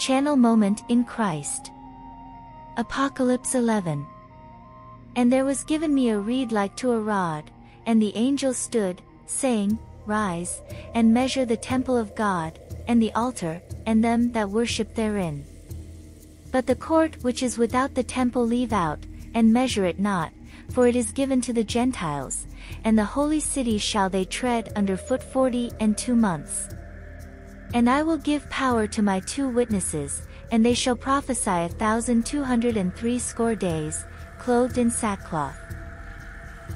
Channel Moment in Christ. Apocalypse 11. And there was given me a reed like to a rod, and the angel stood, saying, Rise, and measure the temple of God, and the altar, and them that worship therein. But the court which is without the temple leave out, and measure it not, for it is given to the Gentiles, and the holy city shall they tread under foot forty and two months. And I will give power to my two witnesses, and they shall prophesy a thousand two hundred and three score days, clothed in sackcloth.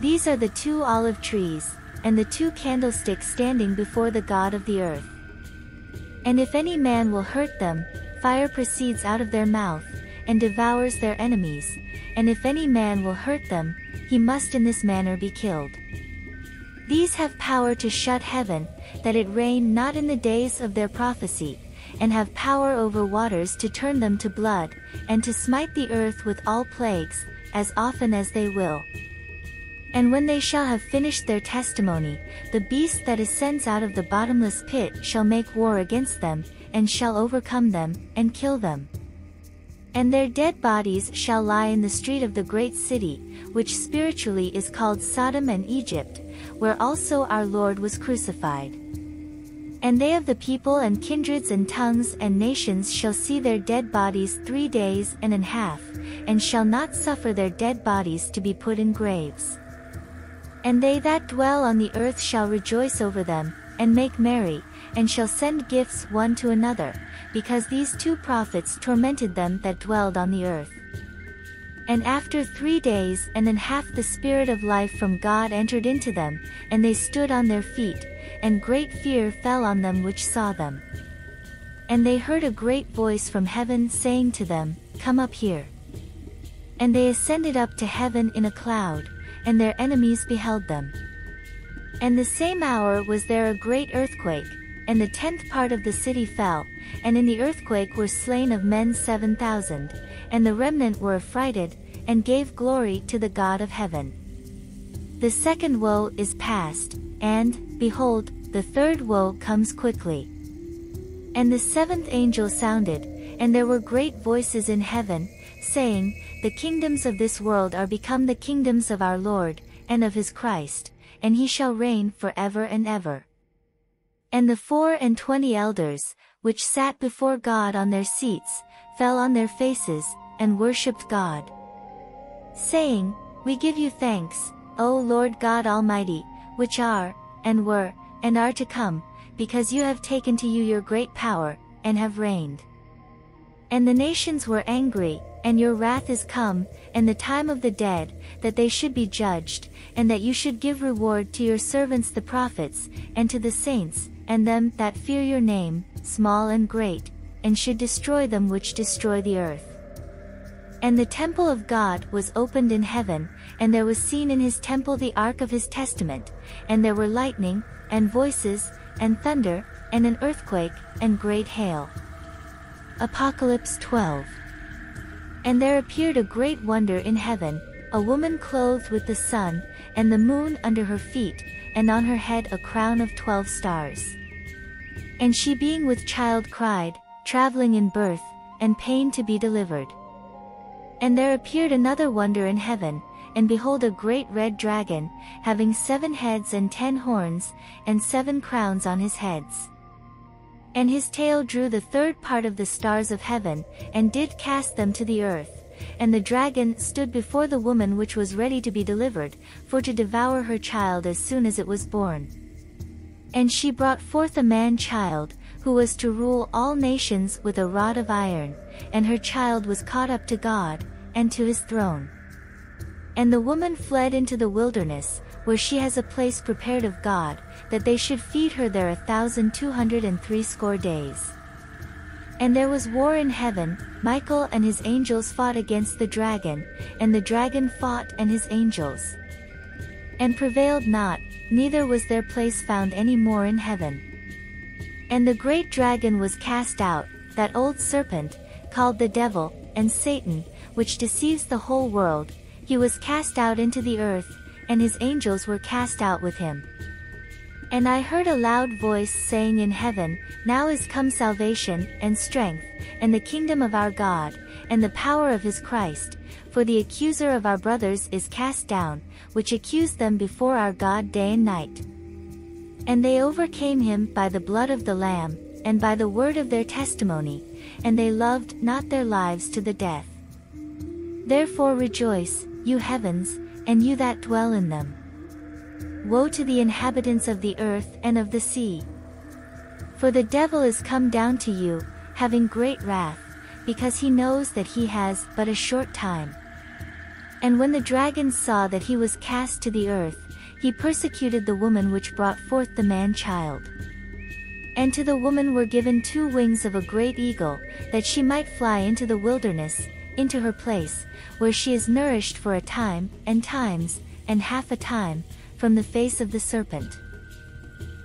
These are the two olive trees, and the two candlesticks standing before the God of the earth. And if any man will hurt them, fire proceeds out of their mouth, and devours their enemies, and if any man will hurt them, he must in this manner be killed. These have power to shut heaven, that it rain not in the days of their prophecy, and have power over waters to turn them to blood, and to smite the earth with all plagues, as often as they will. And when they shall have finished their testimony, the beast that ascends out of the bottomless pit shall make war against them, and shall overcome them, and kill them. And their dead bodies shall lie in the street of the great city, which spiritually is called Sodom and Egypt, where also our Lord was crucified. And they of the people and kindreds and tongues and nations shall see their dead bodies three days and an half, and shall not suffer their dead bodies to be put in graves. And they that dwell on the earth shall rejoice over them, and make merry, and shall send gifts one to another, because these two prophets tormented them that dwelled on the earth. And after three days and then half the Spirit of life from God entered into them, and they stood on their feet, and great fear fell on them which saw them. And they heard a great voice from heaven saying to them, Come up here. And they ascended up to heaven in a cloud, and their enemies beheld them. And the same hour was there a great earthquake, and the tenth part of the city fell, and in the earthquake were slain of men seven thousand, and the remnant were affrighted, and gave glory to the God of heaven. The second woe is past, and, behold, the third woe comes quickly. And the seventh angel sounded, and there were great voices in heaven, saying, The kingdoms of this world are become the kingdoms of our Lord, and of his Christ, and he shall reign for ever and ever. And the four and twenty elders, which sat before God on their seats, fell on their faces, and worshipped God. Saying, We give you thanks, O Lord God Almighty, which are, and were, and are to come, because you have taken to you your great power, and have reigned. And the nations were angry, and your wrath is come, and the time of the dead, that they should be judged, and that you should give reward to your servants the prophets, and to the saints, and them that fear your name, small and great, and should destroy them which destroy the earth. And the temple of God was opened in heaven, and there was seen in his temple the ark of his testament, and there were lightning, and voices, and thunder, and an earthquake, and great hail. Apocalypse 12 And there appeared a great wonder in heaven, a woman clothed with the sun, and the moon under her feet, and on her head a crown of twelve stars. And she being with child cried, traveling in birth, and pain to be delivered. And there appeared another wonder in heaven, and behold a great red dragon, having seven heads and ten horns, and seven crowns on his heads. And his tail drew the third part of the stars of heaven, and did cast them to the earth. And the dragon stood before the woman which was ready to be delivered, for to devour her child as soon as it was born. And she brought forth a man-child, who was to rule all nations with a rod of iron, and her child was caught up to God, and to his throne. And the woman fled into the wilderness, where she has a place prepared of God, that they should feed her there a thousand two hundred and threescore days. And there was war in heaven, Michael and his angels fought against the dragon, and the dragon fought and his angels. And prevailed not, neither was their place found any more in heaven. And the great dragon was cast out, that old serpent, called the devil, and Satan, which deceives the whole world, he was cast out into the earth, and his angels were cast out with him. And I heard a loud voice saying in heaven, Now is come salvation, and strength, and the kingdom of our God, and the power of his Christ, for the accuser of our brothers is cast down, which accused them before our God day and night. And they overcame him by the blood of the Lamb, and by the word of their testimony, and they loved not their lives to the death. Therefore rejoice, you heavens, and you that dwell in them. Woe to the inhabitants of the earth and of the sea! For the devil is come down to you, having great wrath, because he knows that he has but a short time. And when the dragon saw that he was cast to the earth, he persecuted the woman which brought forth the man-child. And to the woman were given two wings of a great eagle, that she might fly into the wilderness, into her place, where she is nourished for a time, and times, and half a time, from the face of the serpent.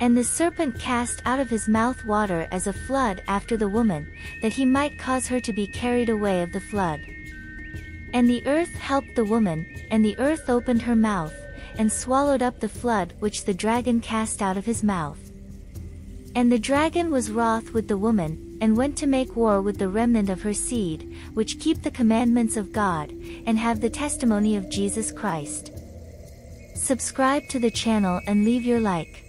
And the serpent cast out of his mouth water as a flood after the woman, that he might cause her to be carried away of the flood. And the earth helped the woman, and the earth opened her mouth, and swallowed up the flood which the dragon cast out of his mouth. And the dragon was wroth with the woman, and went to make war with the remnant of her seed, which keep the commandments of God, and have the testimony of Jesus Christ. Subscribe to the channel and leave your like.